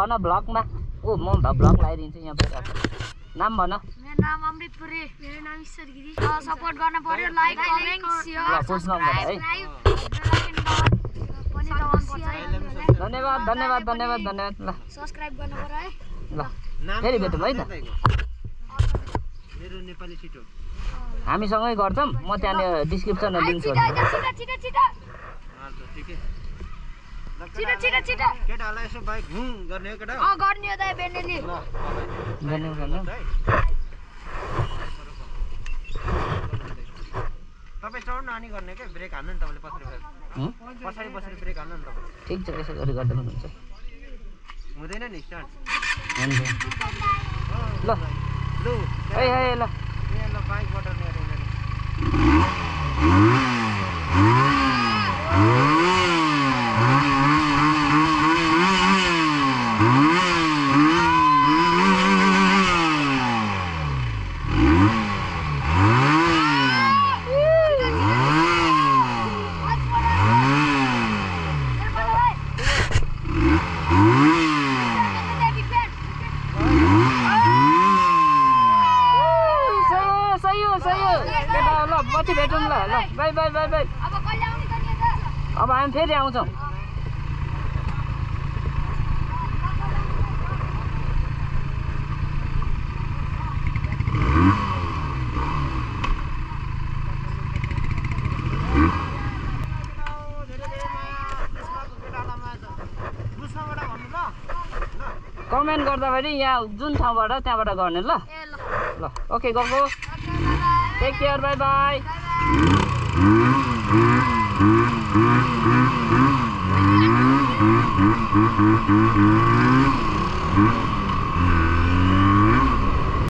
भन ब्लगमा ओ म भ- ब्लग लगाइदिन्छु यहाँ बसिरहेको नाम भन मेरो नाम अमृत पुरी मेरो नाम ईश्वर गिरी सपोर्ट गर्न पर्यो लाइक कमेन्ट सेयर है है धन्यवाद धन्यवाद धन्यवाद धन्यवाद ल सब्सक्राइब गर्नु पर्यो है ल नाम फेरि भेटौँ है त मेरो नेपाली छिटो हामीसँगै गर्छौँ म त्यहाँनिर डिस्क्रिप्सनमा लिङ्क छोड्छु छिटो छिटो छिटो। केटाहरूलाई यसो बाइक घुम गर्ने हो केटा अँ गर्ने हो त बेन्डेली ल तपाईँ गर्ने गर्ने तपाईँ चढ्नु अनि गर्ने क्या ब्रेक हान्नु नि तपाईँले पछाडि? पछाडि। बसेर ब्रेक हान्नु नि तपाईँ। ठिक छ यसो गरी गर्दा पनि हुन्छ। हुँदैन नि स्टार्ट। ल। लु। है है ल। बाइकबाट लिएर यिनीहरू। सही हो सही हो सही हो केटा ल पछि भेटौँ ल ल बाई बाई बाई बाई। अब हामी फेरि आउँछौँ। कमेन्ट गर्दाखेरि यहाँ जुन ठाउँबाट त्यहाँबाट गर्ने ल। ल। ओके गएको। Okay bye take care bye bye bye